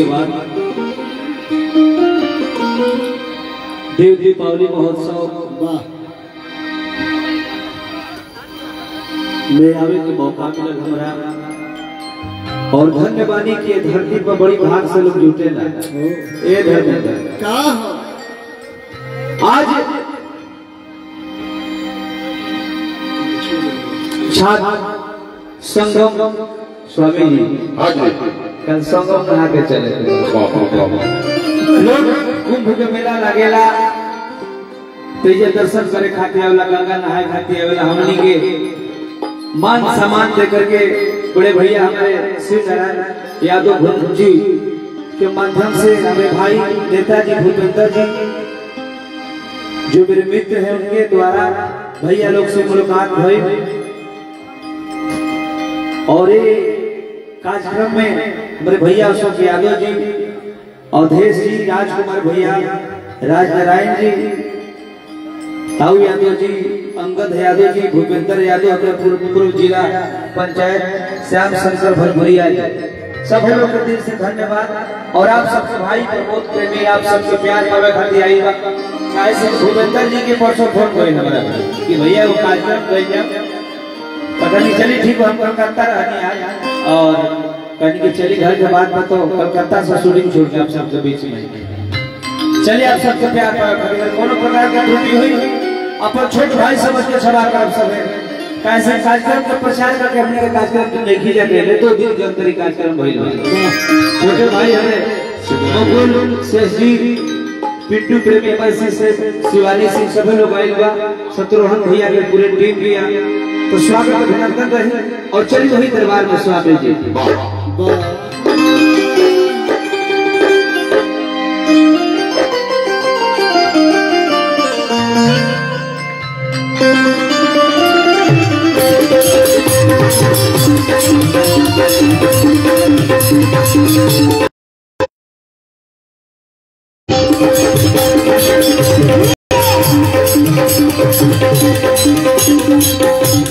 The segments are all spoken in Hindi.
के बाद देव दीपावली महोत्सव वाह में आवे के मौका मिलल हमरा। और धन्यवादी के धरती पर बड़ी भाग से लोग जुटे ना। ए धन्यवाद। का आज छात्र संगम स्वामी जी। हाँ जी। कल संगम नहा के चले लोग कुंभ के मेला लगेला। तेजे दर्शन करे खातिर आवेला, गंगा नहाए खातिर आवेला हमनी के। मान सम्मान दे करके बड़े भैया हमारे शिव नारायण यादव भूप जी के माध्यम से हमें भाई नेताजी भूपेंद्र जी जो मेरे मित्र हैं उनके द्वारा भैया लोग से मुलाकात हुई। और ये कार्यक्रम में हमारे भैया अशोक यादव जी अवधेश जी, राजकुमार भैया राज नारायण जी, ताऊ यादव जी अंगद यादव जी, भूपेंद्र यादव अपने पूर्व जिला पंचायत, श्याम शंकर भरभुरिया जी। सब लोग के दिल से धन्यवाद, और आप सबके भाई प्रमोद प्रेमी आप सबके प्यार पावे खातिर आई बा ऐसे भूपेंद्र जी के परसों फ़ोन कोई हमरा कि भैया वो कार्यक्रम कोई जब पता नहीं चली, ठीक हम कलकत्ता रहनी आज और कहनी कि चली घर के बाद में तो कलकत्ता से शूटिंग छोड़ के आप सबके बीच में चलिए आप सबके प्यार खातिर कोनो प्रकार की त्रुटि हुई। अपन छोट भाई समझ के क्षमा कर आप सब कैसे कार्यक्रम का प्रचार करके हमने के कार्यक्रम तो देखी जाते हैं दो दिन अंदर कार्यक्रम भइल बा छोटे भाई हमें मुकुल शेष जी पिंटू प्रेमी से शिवानी सिंह सभी लोग आए बा शत्रुघ्न भैया के पूरे टीम भी आ तो स्वागत अभिनंदन रहे और चलिए वही दरबार में स्वागत जी वाह अरे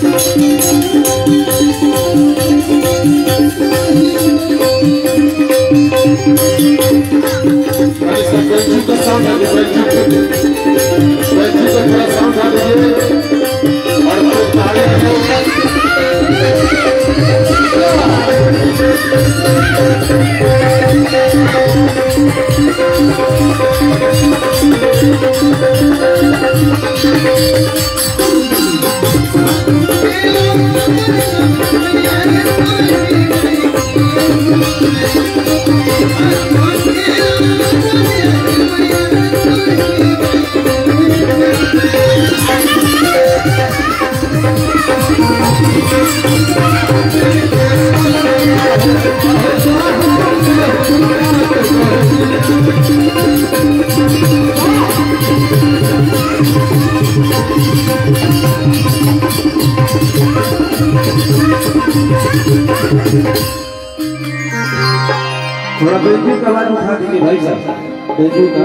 थोड़ा बेंजू का आवाज़ उठा दीजिए भाई साहब। बेंजू का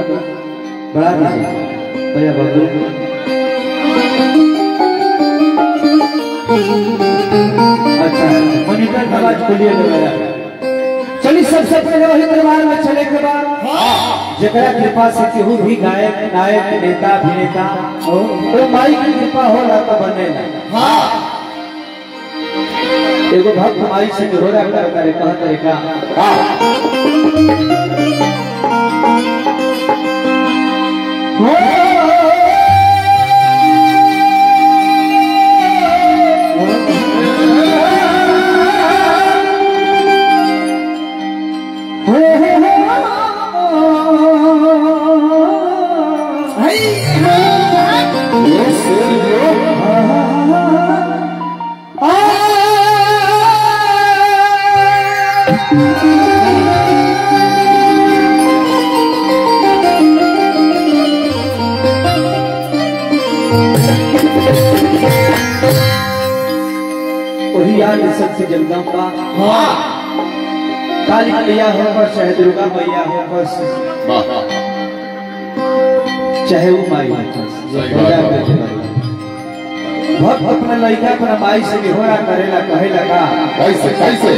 बढ़ा दीजिए। भैया बाबू अच्छा ना चलिए, सबसे पहले वही दरबार में चले के बाद जकरा कृपा से केहू भी गायक, नायक, नेता, अभिनेता तो माई की कृपा होला तो बने एगो भक्त हमारी से निहोरा कर करे कह तरीका वही काली मैया हो पर चाहे दुर्गा मैया हो पर चाहे वो माई। भक्त अपने लड़का अपना माई से निहोरा करेला कहेला का कैसे कैसे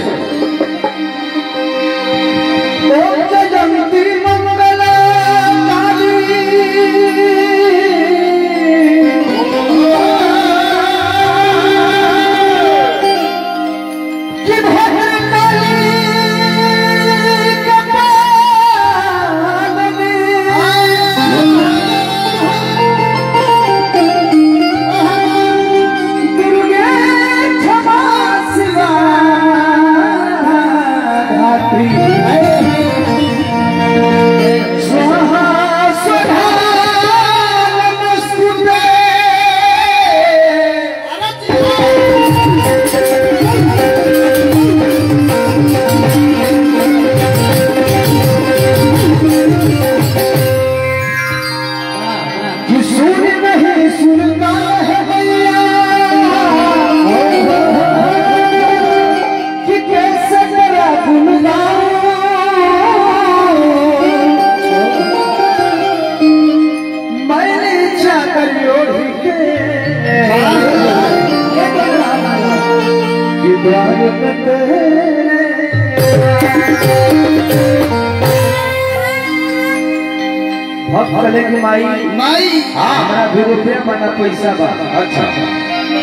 भक्त कले की माई माई हमरा भी रुपया मना पैसा बा अच्छा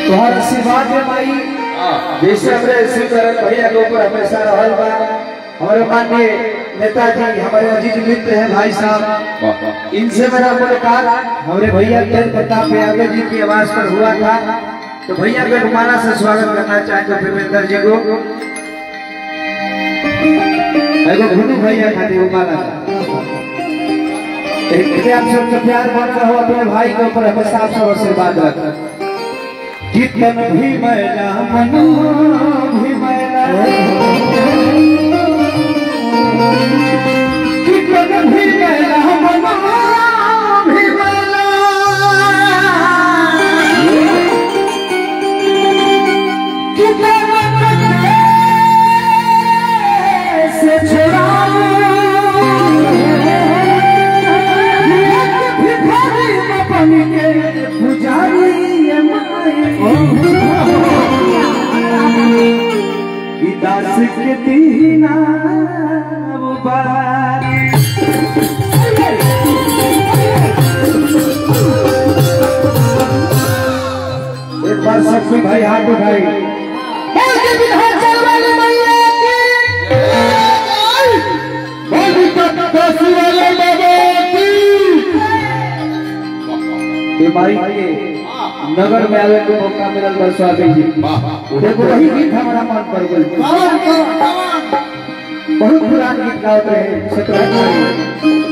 तोहर आशीर्वाद है। माई हाँ। जैसे हमरे शिवचरण भैया के ऊपर हमेशा रहल बा हमारे माननीय नेताजी हमारे अज़ीज़ मित्र हैं। भाई साहब इनसे मेरा मुलाकात हमारे भैया तेज प्रताप यादव जी की आवाज़ पर हुआ था तो भैया को माला से स्वागत करना चाहते भूपेंद्र जी को। भुनु भैया माला इसलिए आप सबका प्यार बन रहो अपने भाई के ऊपर हमेशा आप सब आशीर्वाद रख। कितन भी मैला मनो, भी मैला कितन भी मैला कोई भाई हाथ उठाई। बोली की। ये भाई के नगर में आवे को मौका मिलल बा स्वामी जी। वाह देखो वही गीत हमारा मन पर गल बहुत पुरान गीत गाते हैं सत्रह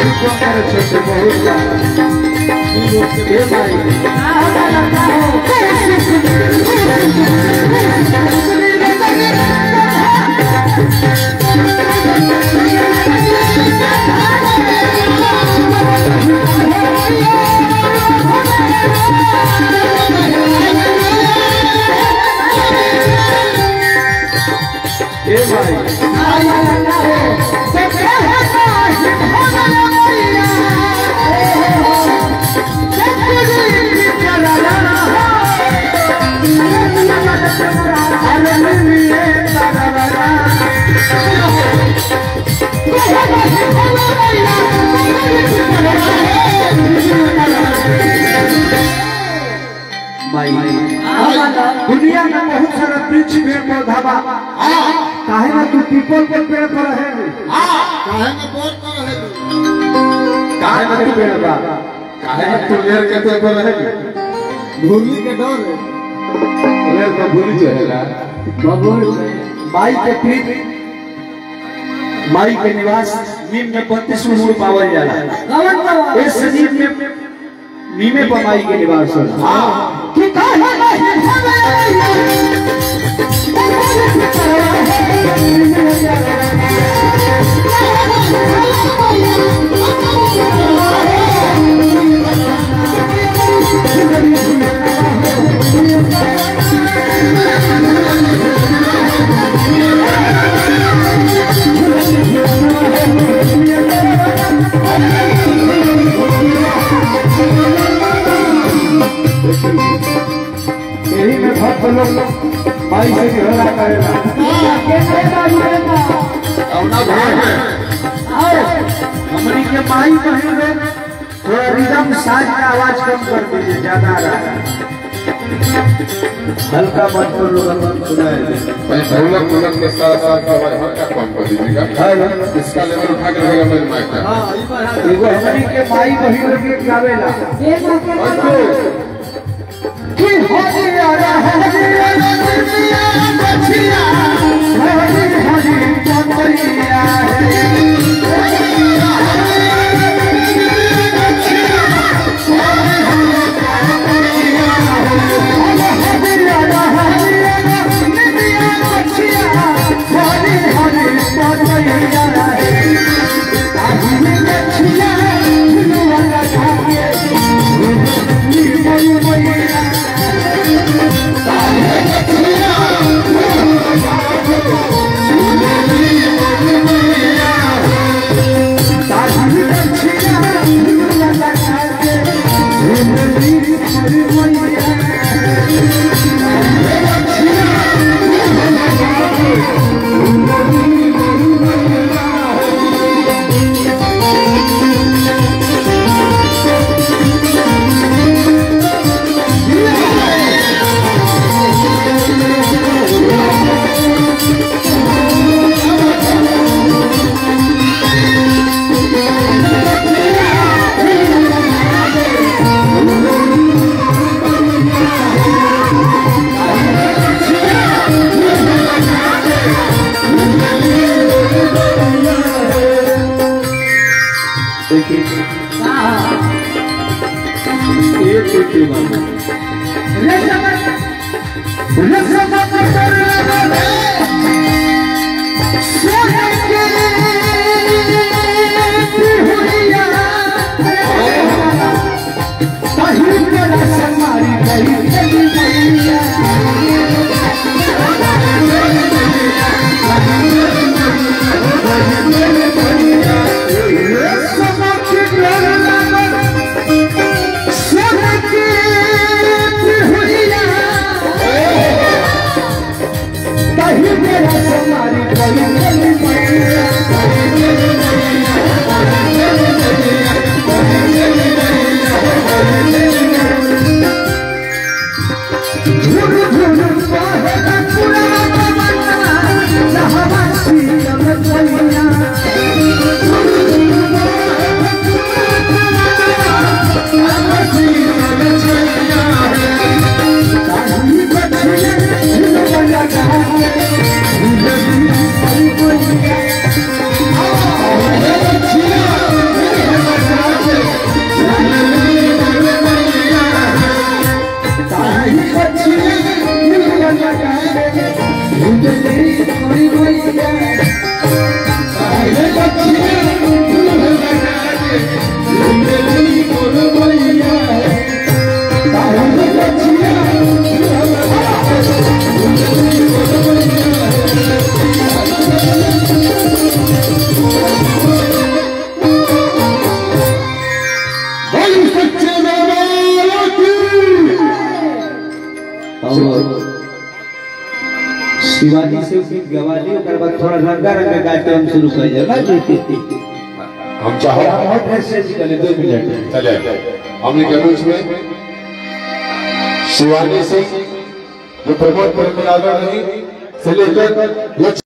छोटे बहुत ए भाई ए काहे ना तू पीपल के पेड़ पर रहे काहे में बोल कर रहे? काहे ना तू पेड़ बा काहे में तू लेर के ते पर रहे भूली के डर है। लेर तो भूली चला माई के पीठ माई के निवास नीम में बत्तीस उमूर पावल जाला। इस नीम में नीमे पर माई के निवास होला। यही में भक्त लोग माई से झगड़ा करेला अपना भाग में हमनी के माई बहन में थोड़ा रिदम साज का आवाज़ कम कर दीजिए ज़्यादा आ रहा है। हल्का मत कर लोग सुनाए भाई ढोलक ढोलक के साथ साथ आवाज़ हल्का कम कर दीजिएगा हेलो इसका लेवल उठा के रहेगा मेरे माइक का एगो हमनी के माई बहन लोग के गावेला कि Let बाद थोड़ा रंगा रंगा हम शुरू कर जाए ना जी। हम चाहो बहुत ऐसे जी चले दो मिनट। चले। हमने के बीच में शिवानी सिंह जो प्रमोद परमलागर नहीं से लेकर